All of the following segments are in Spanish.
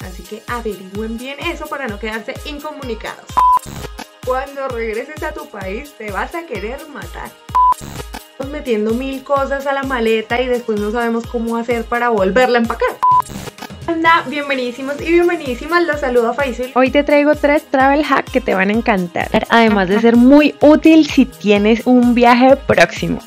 Así que averigüen bien eso para no quedarse incomunicados. Cuando regreses a tu país te vas a querer matar. Estamos metiendo mil cosas a la maleta y después no sabemos cómo hacer para volverla a empacar. Anda, bienvenidísimos y bienvenidísimas, los saludo a Faisal. Hoy te traigo tres travel hacks que te van a encantar, además de ser muy útil si tienes un viaje próximo.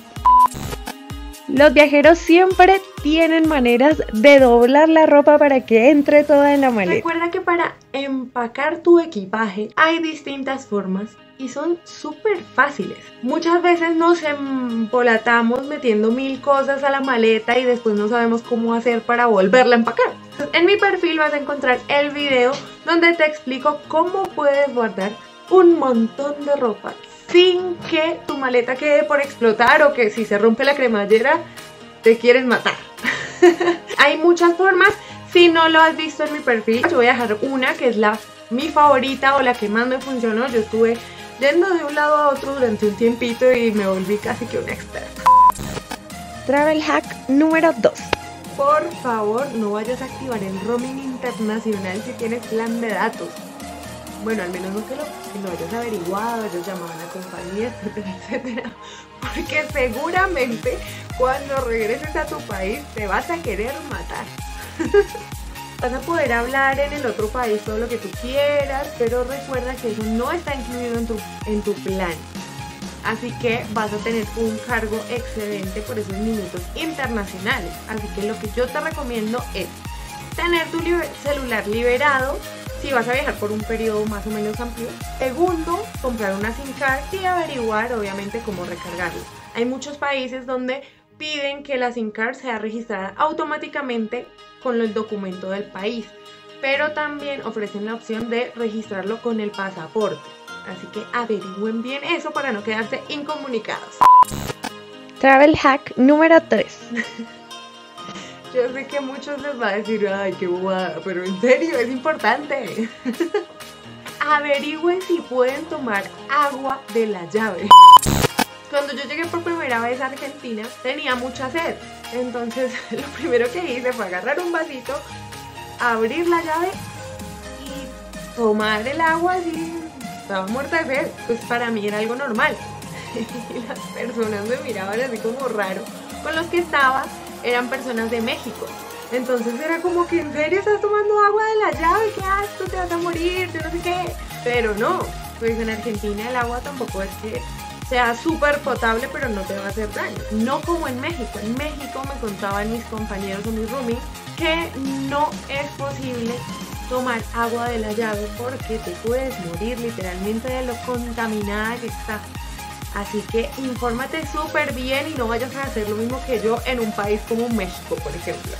Los viajeros siempre tienen maneras de doblar la ropa para que entre toda en la maleta. Recuerda que para empacar tu equipaje hay distintas formas y son súper fáciles. Muchas veces nos empolatamos metiendo mil cosas a la maleta y después no sabemos cómo hacer para volverla a empacar. En mi perfil vas a encontrar el video donde te explico cómo puedes guardar un montón de ropa sin que tu maleta quede por explotar o que si se rompe la cremallera te quieres matar. Hay muchas formas, si no lo has visto en mi perfil, yo voy a dejar una que es la mi favorita o la que más me funcionó. Yo estuve yendo de un lado a otro durante un tiempito y me volví casi que una experta. Travel hack número 2. Por favor, no vayas a activar el roaming internacional si tienes plan de datos. Bueno, al menos no que lo, hayas averiguado, ellos llamaban a compañía, etcétera, etcétera. Porque seguramente cuando regreses a tu país te vas a querer matar. vas a poder hablar en el otro país todo lo que tú quieras, pero recuerda que eso no está incluido en tu, en tu plan. Así que vas a tener un cargo excedente por esos minutos internacionales. Así que lo que yo te recomiendo es tener tu celular liberado si vas a viajar por un periodo más o menos amplio. Segundo, comprar una SIM card y averiguar obviamente cómo recargarlo. Hay muchos países donde piden que la SIM card sea registrada automáticamente con el documento del país, pero también ofrecen la opción de registrarlo con el pasaporte. Así que averigüen bien eso para no quedarse incomunicados. Travel hack número 3. Yo sé que a muchos les va a decir, ay, qué bobada, pero en serio, es importante. Averigüen si pueden tomar agua de la llave. Cuando yo llegué por primera vez a Argentina, tenía mucha sed. Entonces, lo primero que hice fue agarrar un vasito, abrir la llave y tomar el agua así. Estaba muerta de sed. Pues para mí era algo normal. Y las personas me miraban así como raro con los que estaba eran personas de México. Entonces era como que en serio estás tomando agua de la llave, qué asco, te vas a morir, yo no sé qué. Pero no, pues en Argentina el agua tampoco es que sea súper potable, pero no te va a hacer daño. No como en México. En México me contaban mis compañeros o mis roomies que no es posible tomar agua de la llave porque te puedes morir literalmente de lo contaminada que está. Así que infórmate súper bien y no vayas a hacer lo mismo que yo en un país como México, por ejemplo.